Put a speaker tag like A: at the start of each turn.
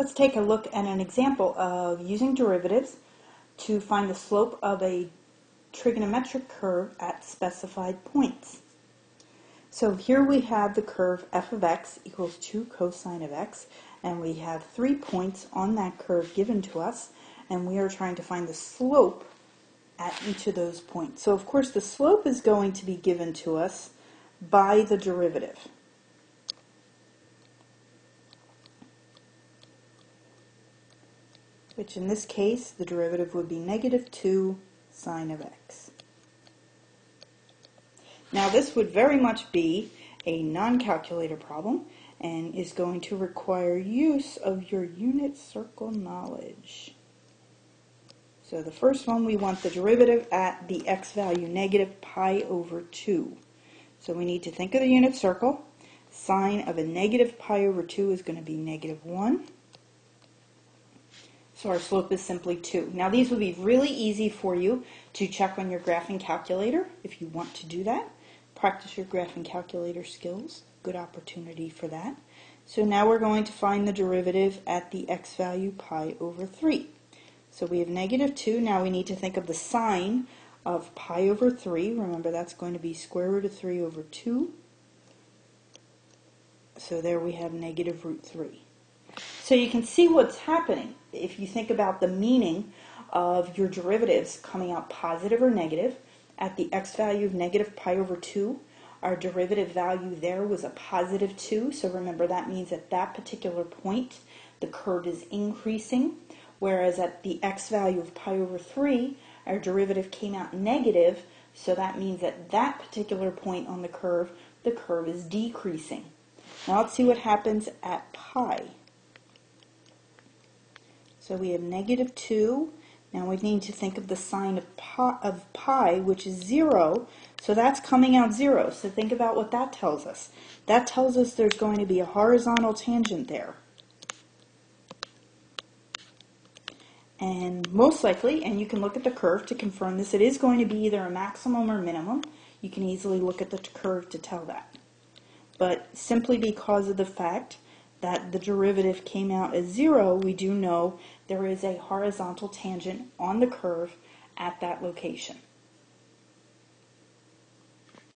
A: Let's take a look at an example of using derivatives to find the slope of a trigonometric curve at specified points. So here we have the curve f of x equals 2 cosine of x, and we have three points on that curve given to us, and we are trying to find the slope at each of those points. So of course the slope is going to be given to us by the derivative. Which in this case the derivative would be negative 2 sine of x. Now this would very much be a non-calculator problem and is going to require use of your unit circle knowledge. So the first one we want the derivative at the x value negative pi over 2. So we need to think of the unit circle. Sine of a negative pi over 2 is going to be negative 1. So our slope is simply 2. Now these would be really easy for you to check on your graphing calculator if you want to do that. Practice your graphing calculator skills. Good opportunity for that. So now we're going to find the derivative at the x value pi over 3. So we have negative 2. Now we need to think of the sine of pi over 3. Remember that's going to be square root of 3 over 2. So there we have negative root 3. So you can see what's happening if you think about the meaning of your derivatives coming out positive or negative. At the x value of negative pi over 2, our derivative value there was a positive 2. So remember that means at that particular point, the curve is increasing. Whereas at the x value of pi over 3, our derivative came out negative. So that means at that particular point on the curve, the curve is decreasing. Now let's see what happens at pi. So we have negative 2. Now we need to think of the sine of pi, of pi, which is 0. So that's coming out 0. So think about what that tells us. That tells us there's going to be a horizontal tangent there. And most likely, and you can look at the curve to confirm this, it is going to be either a maximum or minimum. You can easily look at the curve to tell that. But simply because of the fact that the derivative came out as zero, we do know there is a horizontal tangent on the curve at that location.